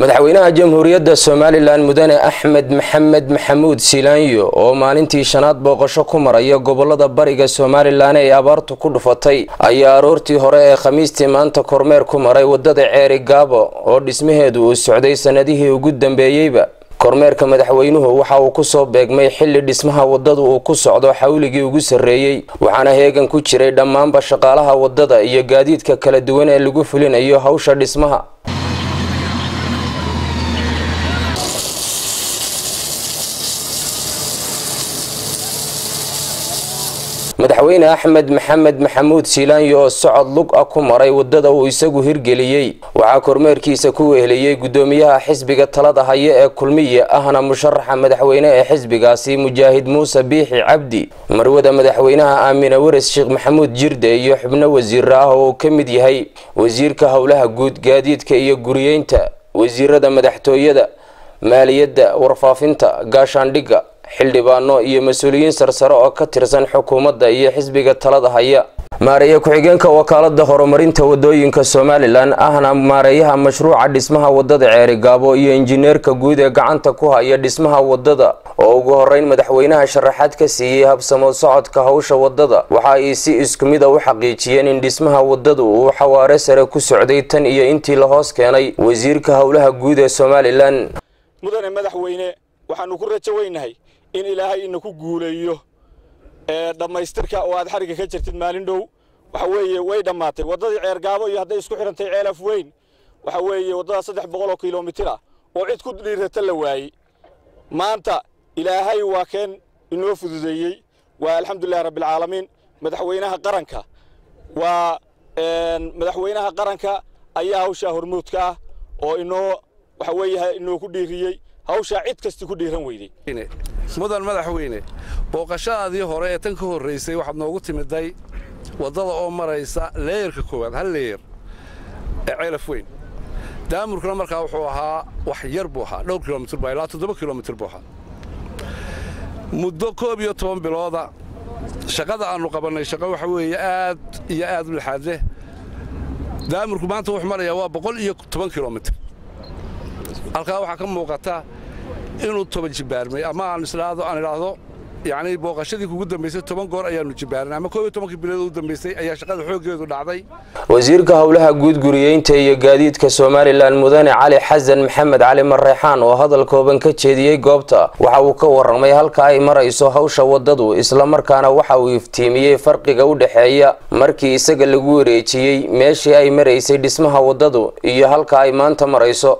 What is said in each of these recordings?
madaxweynaha jamhuuriyadda somalilan mudane axmed maxamed maxamuud silaanyo oo maalintii shanaad booqasho ku maraya gobollada bariga somalilan ee abaartu ku dhufatay ayaa aroortii hore ee khamiistii maanta kormeer ku maray waddada ceeri gaabo oo dhismaheedu uu socday sanadihii ugu dambeeyeyba. Kormeerka madaxweynuhu waxa uu ku soo beegmay xilli dhismaha wadadu uu ku socdo xawligii ugu sarreeyey waxaana heegan ku jiray dhammaanba shaqaalaha waddada iyo gaadiidka kala duwan ee lagu fulinayo hawsha dhismaha madaxweyne axmed maxamed maxamuud siilaanyo oo socod lug ah ku maray waddada uu isagu hirgeliyey. Waxaa kormeerkiisa ku weheliyey gudoomiyaha xisbiga talada haya ee kulmiye ahna musharaxa madaxweyne ee xisbigaasi mujaahid muuse biixi cabdi. Marwada madaxweynaha aamine wares sheekh maxamuud jirde iyo xubno wasiir ah oo uu ka mid yahay wasiirka howlaha guud gaadiidka iyo guriyeynta wasiirada madaxtooyada maaliyadda warfaafinta gaashaandhigga xildhibaano iyo mas'uuliyiin sarsare oo ka tirsan xukuumadda iyo xisbiga talada haya. Maareeye ku-xigeenka wakaalada horumarinta waddooyinka somalilan ahna maareeyaha mashruuca dhismaha waddada ceeri gaabo iyo injineerka guud ee gacanta ku haya dhismaha waddada oo ugu horeyn madaxweynaha sharaxaad ka siiyey habsamo socodka hawsha waddada waxa ay si isku mid a u xaqiijiyeen in dhismaha wadadu uu xawaare sare ku socday tan iyo intii la hoos keenay wasiirka howlaha guud ee somalilan. Mudane madaxweyne waxaanu ku rajo weynahay in ilaahay inaku guuleeyo dhammaystirka oo aad xarigga ka jirtid maalin dhow. Waxa weeye way dhammaatay. Waddadii ceergaabo iyo hadday isku xidhantay ceelaf weyn waxa weeye waddada saddex boqol oo kilomitir ah oo cid ku dhiirata la waayey. Maanta ilaahay waa keen inoo fududeeyey. Waa alxamdulilahi rabbialcaalamiin madaxweynaha qaranka waa madaxweynaha qaranka ayaa hawshaa hormuudka ah oo inoo waxa weeye inoo ku dhiiriyey. Hawshaa cid kasti ku dhiiran weyday mudan madaxweyne booqashadaadii hore ee tan ka horraysay waxaad noogu timiday waddada oo maraysa leeyarka koowaad hal leeyar ee ceelaf weyn. Daamurkuna markaa wuxuu ahaa wax yar buu ahaa dhowr kilomitir baa ilaa toddoba kilomitir buu ahaa. Muddo koob iyo toban bilooda shaqada aannu qabannay shaqo waxa weeye aad iyo aad u lixaad leh. Daamurku maanta wuxuu marayaa waa boqol iyo toban kilomitir halkaa waxaa ka muuqata inuu toban jibaarmay. Ama aan islaado aan idhaahdo yacnii booqashadii kugu dambaysay toban goor ayaannu jibaarin ama koob iyo tobankii bilood u dambaysay ayaa shaqada xooggeedu dhacday. Wasiirka howlaha guud guriyeynta iyo gaadiidka somalilan mudane cali xasan maxamed cali mareexaan oo hadal kooban ka jeediyey goobta waxa uu ka warramay halka ay marayso hawsha waddadu islamarkaana waxa uu iftiimiyey farqiga u dhexeeya markii isaga lagu wareejiyey meeshii ay maraysay dhismaha waddadu iyo halka ay maanta marayso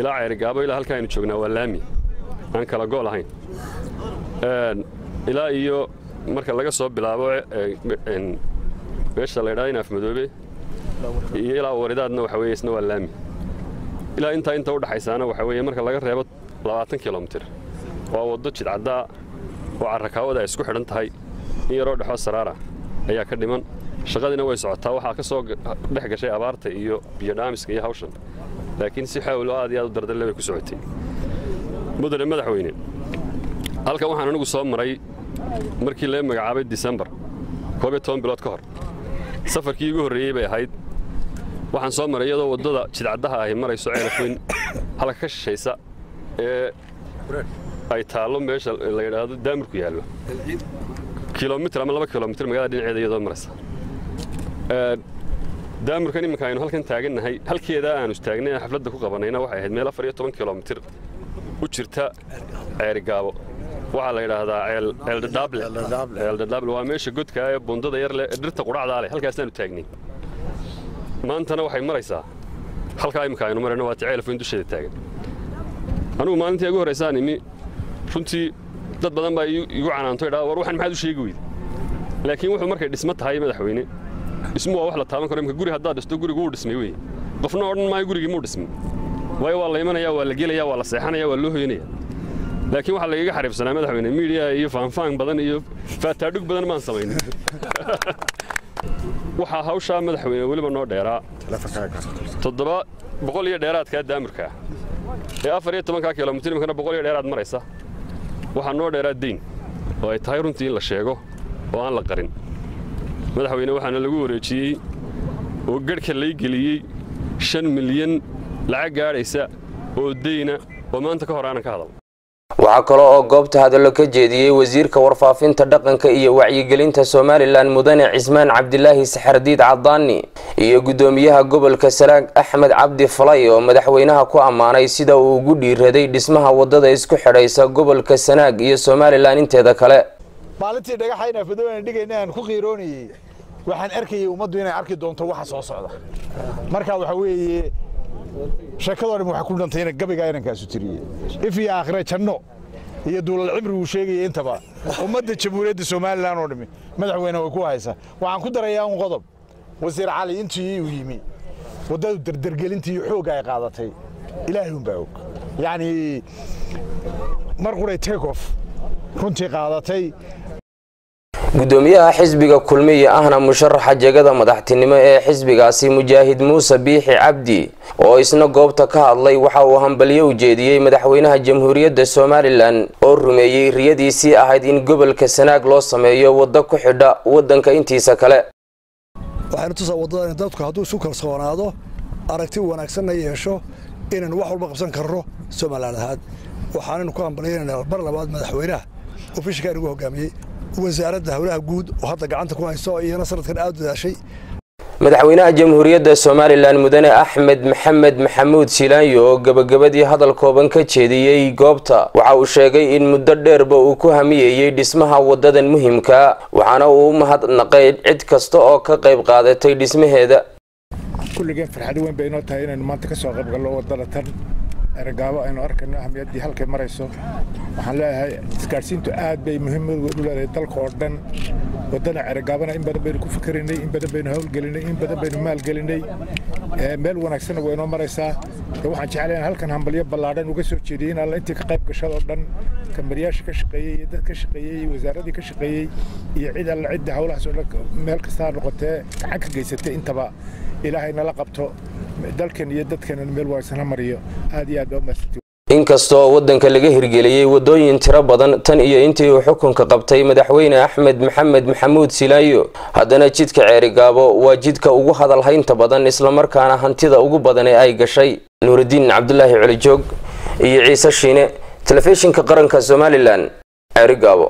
ilaa ceerigaabo ilaa halka aynu joognaa waa laami. Aan kala go' lahayn ilaa iyo marka laga soo bilaabo meesha la ydhahda inaaf madoobe iyo ilaa waridaadna waxa weye isna waa laami. Ilaa intaa inta u dhaxaysaana waxa weeye marka laga reebo labaatan kilomitir waa waddo jidcaddaa oo carrakaawada ay isku xidhan tahay in yaroo dhexoo saraara ayaa ka dhiman. Shaqadiina way socotaa waxaa ka soo dhex gashay abaarta iyo biyodhaamiska iyo hawshan laakiin si xawlo aad iyo aad u dardalle bay ku socotay. Mudane madaxweyne. Halkan waxaan anigu soo maray markii laga magacaabay disembar bilood ka hor. Safarkii igu horreeyey bay ahayd. Waxaan soo maray iyadoo waddada jidcaddaha ahi marayso ceelaf weyn halka ka shishaysa ee ay taallo meesha la yidhaahdo daamirku yaallo kilomitir ama laba kilomitir magaalada dhinaceeda iyadoo maraysa daamurkan iminka aynu halkan taagannahay halkeedaa aanu istaagnay ee xafladda ku qabanayna waxay ahayd meel afar iyo toban kilomitir u jirta ceerigaabo waxaa la yidhaahdaa ceeldhadhaable waa meesha godkaa ee bundada yar leh dhirta qudhacdaa leh. Halkaasaanu taagnay. Maantana waxay maraysaa. Halkaa iminka aynu marayno waa ticeelafweyn dusheeda taagan. Anugu maalintii ugu horraysaan imi runtii dad badan baa igu canaanto idhaa war waxan maxaad u sheegi weyde laakiin wuxuu markay dhismo tahay madaxweyne dhismu waa wax la taaban karo imka guri haddaad dhisto gurigu wuu dhismay wey. Qofna odhan maayo gurigii muu dhismay. Waayo waa la imanaya waa la gelaya waa la seexanaya waa loo hoyanaya laakiin waxaa lagaga xariifsanaa madaxweyne miidiya iyo faanfaan badan iyo faataadhug badan maan samaynin waxaa hawshaa madaxweyne weliba noo dheeraa. Toddoba boqol iyo dheeraadkaa daamurkaa ee afar iyo tobankaa kilomitir imkana boqol iyo dheeraad maraysa. Waxaa noo dheeraa deyn oo ay tahay runtii in la sheego oo aan la qarin madaxweyne waxaana lagu wareejiyey oo garhka lay geliyey shan milyan lacag gaadhaysa oo dayna oo maanta ka hor aanan ka hadal. Waxaa kale oo goobta hadallo ka jeediyey wasiirka warfaafinta dhaqanka iyo wacyigelinta somalilan mudane cismaan cabdilaahi saxardiid cadaani iyo guddoomiyaha gobolka sanaag axmed cabdi falay oo madaxweynaha ku ammaanay sida uu ugu dhiiraday dhismaha waddada isku xidhaysa gobolka sanaag iyo somalilan inteeda kale. Maalintii dhagaxayna fadooyna dhigayna aan ku qiiroonayey waxaan arkayay ummaddu inay arki doonto waxa soo socda. Marka waxa weeye sheekadoo dhan waxaa ku dhantay ina gabaygaa inankaasu tiriyey if iyo aakhire janno iyo duulal cimri uu sheegaya intaba ummadda jamhuuriyadda somalilan oo dhami madaxweyne way ku haysa. Waxaan ku darayaa un qodob. Wasiir cali intii uu yimi waddadu dardergelintii iyo xoogga ay qaadatay ilaahay unbaa og. Yacni mar quray take off runtii qaadatay guddoomiyaha xisbiga kulmiya ahna musharaxa jegada madaxtinimo ee xisbigaasi mujaahid muuse biixi cabdi oo isna goobta ka hadlay waxa uu hambalyo u jeediyey madaxweynaha jamhuuriyadda somalilan oo rumeeyey riyadiisii ahayd in gobolka sanaag loo sameeyo waddo ku xidha waddanka intiisa kale. Waxaynu tusaa waddada in dadku hadduu isu kalsoonaado aragti wanaagsanna yeesho inaynu wax walba qabsan karno somalilan ahaan waxaanaynu ku hambalyaynayna mar labaad madaxweynaha oo fishikaa inagu hogaamiyey wasaaradda howlaha guud oo hadda gacanta ku hayso iyana sanadkan aad dadaashay. Madaxweynaha jamhuuriyadda somalilan mudane axmed maxamed maxamuud silaanyo oo gebagabadii hadal kooban ka jeediyey goobta waxa uu sheegay in muddo dheerba uu ku hamiyeyey dhismaha wadadan muhimka waxaana uu u mahadnaqay cid kasta oo ka qayb qaadatay dhismaheeda. Kulligeen farxad weyn bay inoo tahay inaynu maanta ka soo qayb gallo waddada tan eragaabo aynu arkayno ahmiyaddii halkay marayso. Waxaan leeyahay isgaadhsiintu aad bay muhiimad weyn leedahay dalka oo dhan. Waddana eragaabana in badan baynu ku fikerinay in badan baynu howlgelinay in badan baynu maalgelinay. Meel wanaagsanna waa inoo maraysaa waxaan jeclayn halkan hambalyo ballaadhan uga soo jeediyey in alla intii ka qayb gashadoo dhan kamariyaasha ka shaqeeyey iyo dad ka shaqeeyey iyo wasaaradii ka shaqeeyey iyo cid alla cidda howlahaas oo dhan meel kastaa noqotee gacan ka geysatay intaba ilaahay nala qabto dalkan iyo dadkan meel wanaagsan ha mariyo aad iyo aad inkastoo waddanka laga hirgeliyey waddooyin tiro badan tan iyo intii uu xukunka qabtay madaxweyne axmed maxamed maxamuud silaayo haddana jidka ceerigaabo waa jidka ugu hadalhaynta badan islamarkaana hantida ugu badan ee ay gashay. Nuuridiin cabdulaahi colijoog iyo ciise shiine telefishinka qaranka somalilan ceerigaabo